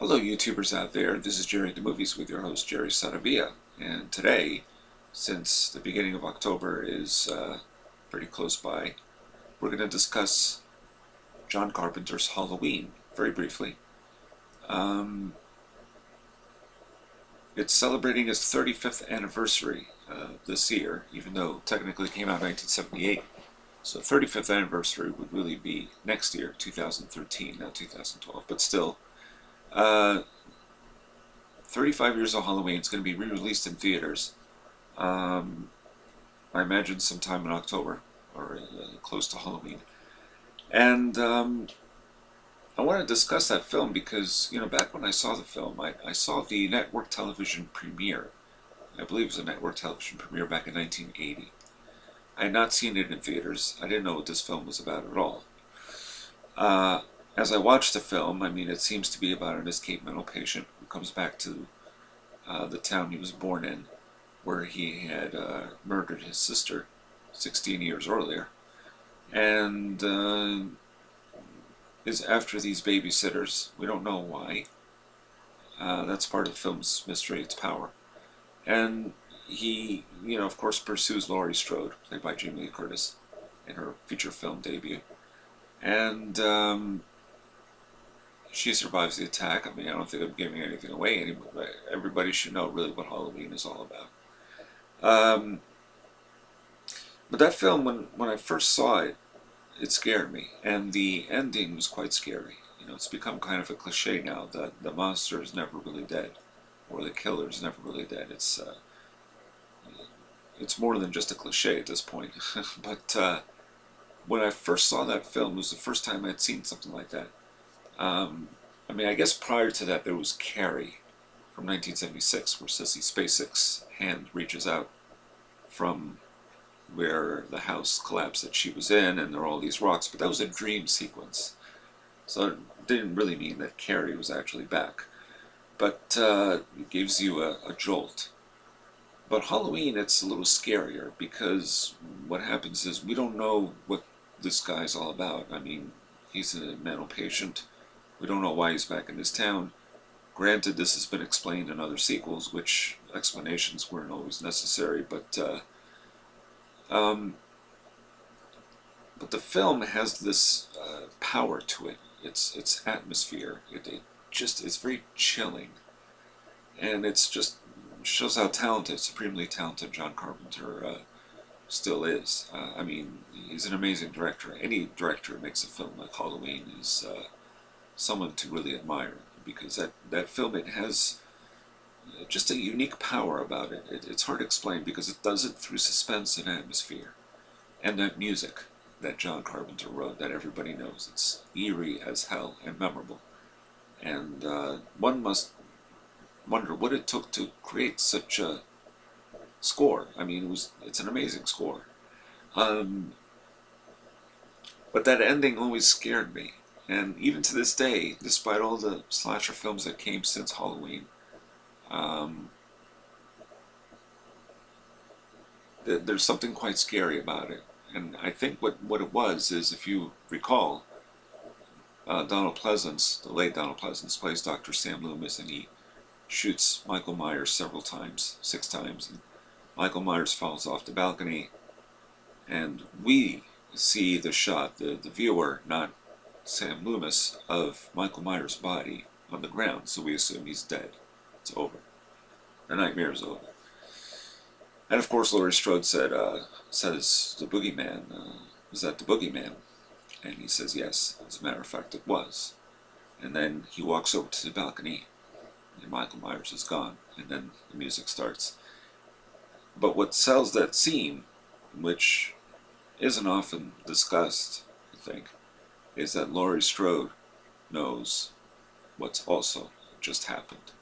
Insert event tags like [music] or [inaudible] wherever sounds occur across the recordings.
Hello, YouTubers out there. This is Jerry the Movies with your host, Jerry Saravia. And today, since the beginning of October is uh, pretty close by, we're going to discuss John Carpenter's Halloween very briefly. Um, it's celebrating its 35th anniversary uh, this year, even though technically it came out in 1978. So 35th anniversary would really be next year, 2013, not 2012, but still. Uh, 35 Years of Halloween is going to be re-released in theaters. Um, I imagine sometime in October, or uh, close to Halloween. And um, I want to discuss that film because, you know, back when I saw the film, I, I saw the network television premiere. I believe it was a network television premiere back in 1980. I had not seen it in theaters. I didn't know what this film was about at all. Uh, as I watched the film, I mean, it seems to be about an escaped mental patient who comes back to uh, the town he was born in, where he had uh, murdered his sister 16 years earlier, and uh, is after these babysitters. We don't know why. Uh, that's part of the film's mystery, its power. And he, you know, of course, pursues Laurie Strode, played by Jamie Lee Curtis, in her feature film debut. And um, she survives the attack. I mean, I don't think I'm giving anything away. Anybody, everybody should know really what Halloween is all about. Um, but that film, when, when I first saw it, it scared me. And the ending was quite scary. You know, it's become kind of a cliche now that the monster is never really dead, or the killer is never really dead. It's uh, it's more than just a cliche at this point. [laughs] but uh, when I first saw that film, it was the first time I'd seen something like that. Um, I mean, I guess prior to that, there was Carrie from 1976, where Sissy Spacek's hand reaches out from where the house collapsed that she was in, and there are all these rocks. But that was a dream sequence, so it didn't really mean that Carrie was actually back. But uh, it gives you a, a jolt. But Halloween, it's a little scarier because what happens is we don't know what this guy's all about. I mean, he's a mental patient. We don't know why he's back in this town. Granted, this has been explained in other sequels, which explanations weren't always necessary, but uh, um, but the film has this uh, power to it. It's its atmosphere. It, it just it's very chilling, and it's just shows how talented, supremely talented John Carpenter uh, still is. Uh, I mean, he's an amazing director. Any director who makes a film like Halloween is uh, someone to really admire because that, that film, it has just a unique power about it. it. It's hard to explain because it does it through suspense and atmosphere. And that music that John Carpenter wrote that everybody knows. It's eerie as hell and memorable. And uh, one must wonder what it took to create such a score. I mean, it was it's an amazing score. Um, but that ending always scared me. And even to this day, despite all the slasher films that came since Halloween, um, th there's something quite scary about it. And I think what, what it was is, if you recall, uh, Donald Pleasence, the late Donald Pleasence, plays Dr. Sam Loomis, and he shoots Michael Myers several times, six times. And Michael Myers falls off the balcony, and we see the shot, the, the viewer, not Sam Loomis, of Michael Myers' body on the ground, so we assume he's dead. It's over. The nightmare is over. And of course, Laurie Strode said, uh, says the boogeyman, uh, was that the boogeyman? And he says, yes, as a matter of fact, it was. And then he walks over to the balcony and Michael Myers is gone, and then the music starts. But what sells that scene, which isn't often discussed, I think, is that Laurie Strode knows what's also just happened.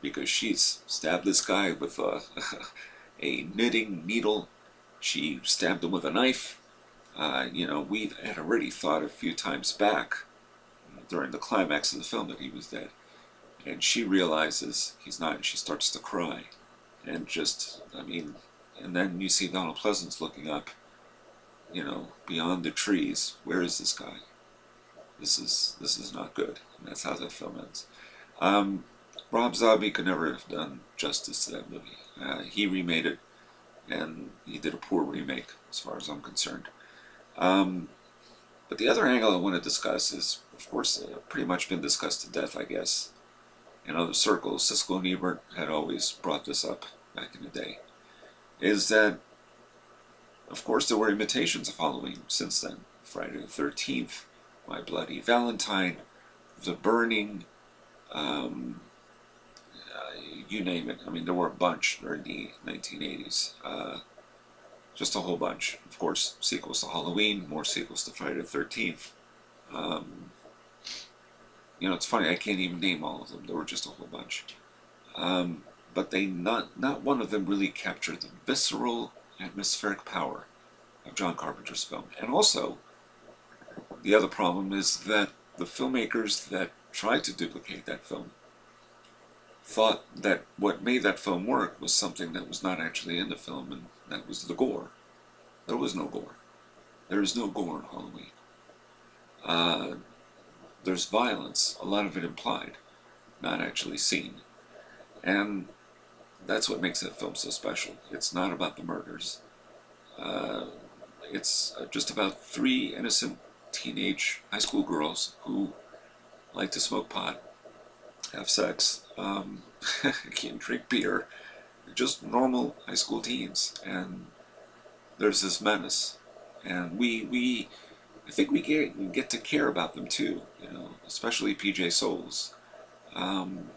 Because she's stabbed this guy with a, [laughs] a knitting needle, she stabbed him with a knife. Uh, you know, we had already thought a few times back during the climax of the film that he was dead and she realizes he's not, and she starts to cry. And just, I mean, and then you see Donald Pleasence looking up, you know, beyond the trees. Where is this guy? This is this is not good. And that's how that film ends. Um, Rob Zombie could never have done justice to that movie. Uh, he remade it, and he did a poor remake, as far as I'm concerned. Um, but the other angle I want to discuss is, of course, uh, pretty much been discussed to death, I guess, in other circles. Siskel and Ebert had always brought this up back in the day. Is that, of course, there were imitations of Halloween since then. Friday the 13th, My Bloody Valentine, The Burning, um, uh, you name it. I mean, there were a bunch during the 1980s. Uh, just a whole bunch. Of course, sequels to Halloween, more sequels to Friday the 13th. Um, you know, it's funny, I can't even name all of them. There were just a whole bunch. Um, but they not, not one of them really captured the visceral atmospheric power of John Carpenter's film. And also, the other problem is that the filmmakers that tried to duplicate that film thought that what made that film work was something that was not actually in the film, and that was the gore. There was no gore. There is no gore in Halloween. Uh, there's violence, a lot of it implied, not actually seen. And that's what makes that film so special. It's not about the murders. Uh, it's just about three innocent teenage high school girls who like to smoke pot, have sex, um, [laughs] can't drink beer, just normal high school teens. And there's this menace, and we we I think we get get to care about them too, you know, especially PJ Soles. Um,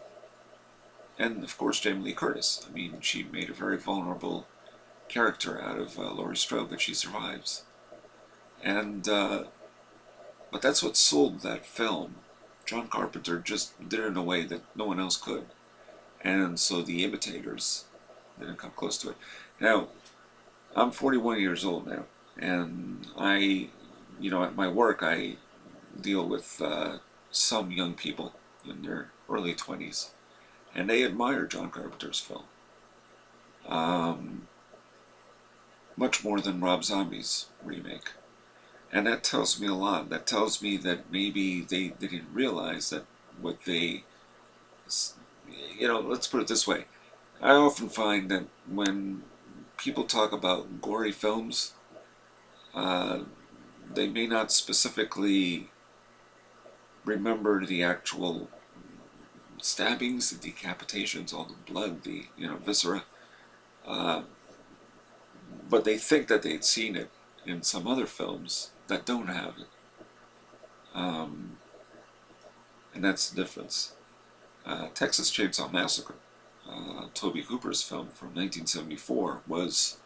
and of course Jamie Lee Curtis. I mean, she made a very vulnerable character out of uh, Laurie Strode, but she survives. And uh, but that's what sold that film. John Carpenter just did it in a way that no one else could. And so the imitators didn't come close to it. Now, I'm 41 years old now, and I, you know, at my work, I deal with uh, some young people in their early 20s, and they admire John Carpenter's film. Um, much more than Rob Zombie's remake. And that tells me a lot. That tells me that maybe they, they didn't realize that what they, you know, let's put it this way. I often find that when people talk about gory films, uh, they may not specifically remember the actual stabbings, the decapitations, all the blood, the you know viscera, uh, but they think that they'd seen it in some other films that don't have it. Um, and that's the difference. Uh, Texas Chainsaw Massacre, uh, Tobe Hooper's film from 1974, was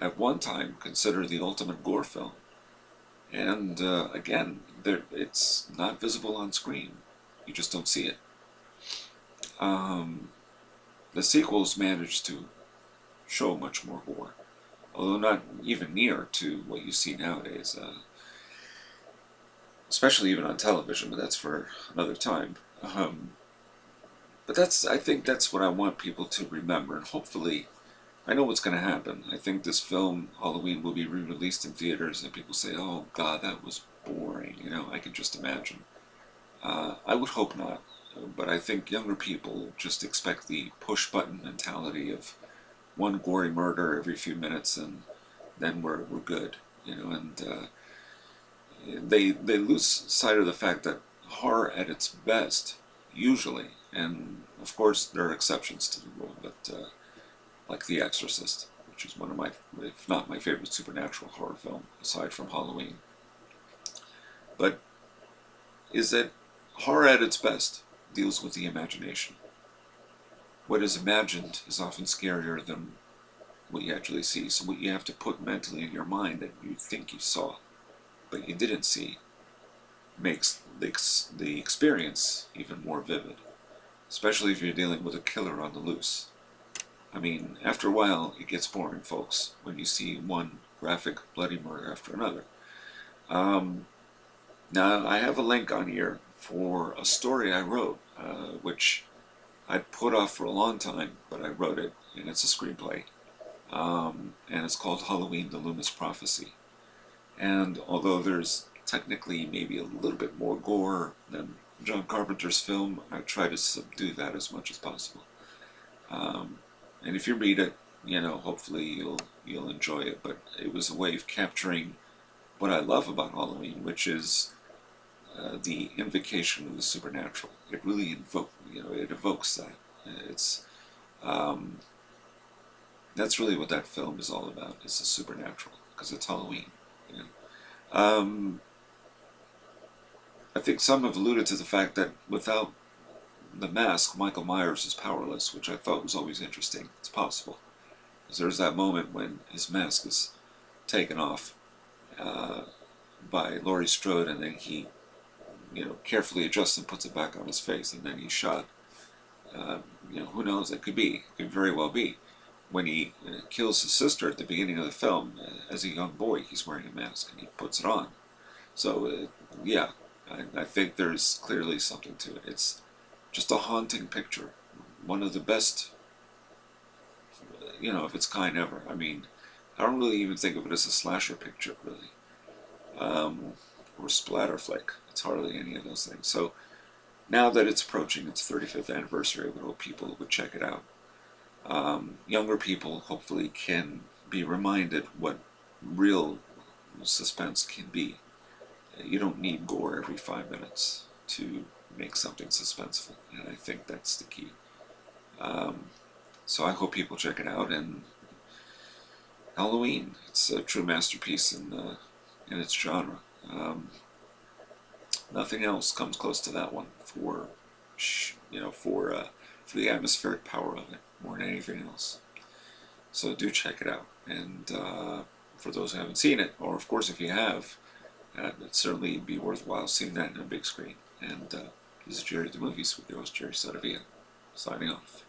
at one time considered the ultimate gore film. And uh, again, there, it's not visible on screen. You just don't see it. Um, the sequels managed to show much more gore, although not even near to what you see nowadays. Uh, especially even on television, but that's for another time. Um, but that's, I think that's what I want people to remember, and hopefully, I know what's going to happen. I think this film, Halloween, will be re-released in theaters, and people say, oh god, that was boring, you know, I can just imagine. Uh, I would hope not, but I think younger people just expect the push-button mentality of one gory murder every few minutes, and then we're, we're good, you know, and... Uh, they they lose sight of the fact that horror at its best, usually, and of course there are exceptions to the rule, but uh, like The Exorcist, which is one of my, if not my favorite supernatural horror film, aside from Halloween. But is that horror at its best deals with the imagination. What is imagined is often scarier than what you actually see. So what you have to put mentally in your mind that you think you saw but you didn't see makes the, the experience even more vivid, especially if you're dealing with a killer on the loose. I mean, after a while, it gets boring, folks, when you see one graphic, bloody murder after another. Um, now, I have a link on here for a story I wrote, uh, which I put off for a long time, but I wrote it, and it's a screenplay. Um, and it's called Halloween, the Loomis Prophecy. And although there's technically maybe a little bit more gore than John Carpenter's film, I try to subdue that as much as possible. Um, and if you read it, you know, hopefully you'll you'll enjoy it. But it was a way of capturing what I love about Halloween, which is uh, the invocation of the supernatural. It really invoke, you know, it evokes that. It's um, that's really what that film is all about. It's the supernatural because it's Halloween. You know? um, I think some have alluded to the fact that without the mask, Michael Myers is powerless, which I thought was always interesting. It's possible. Because there's that moment when his mask is taken off uh, by Laurie Strode, and then he, you know, carefully adjusts and puts it back on his face, and then he's shot. Uh, you know, who knows? It could be. It could very well be. When he uh, kills his sister at the beginning of the film, uh, as a young boy, he's wearing a mask and he puts it on. So, uh, yeah, I, I think there's clearly something to it. It's just a haunting picture. One of the best, you know, of its kind ever. I mean, I don't really even think of it as a slasher picture, really. Um, or splatter flick. It's hardly any of those things. So now that it's approaching its 35th anniversary, I would hope people would check it out. Um, younger people hopefully can be reminded what real suspense can be. You don't need gore every five minutes to make something suspenseful, and I think that's the key. Um, so I hope people check it out. And Halloween, it's a true masterpiece in uh, in its genre. Um, nothing else comes close to that one for you know for uh, for the atmospheric power of it more than anything else. So do check it out. And uh, for those who haven't seen it, or of course if you have, uh, it'd certainly be worthwhile seeing that in a big screen. And uh, this is Jerry the Movies with your host Jerry Saravia, signing off.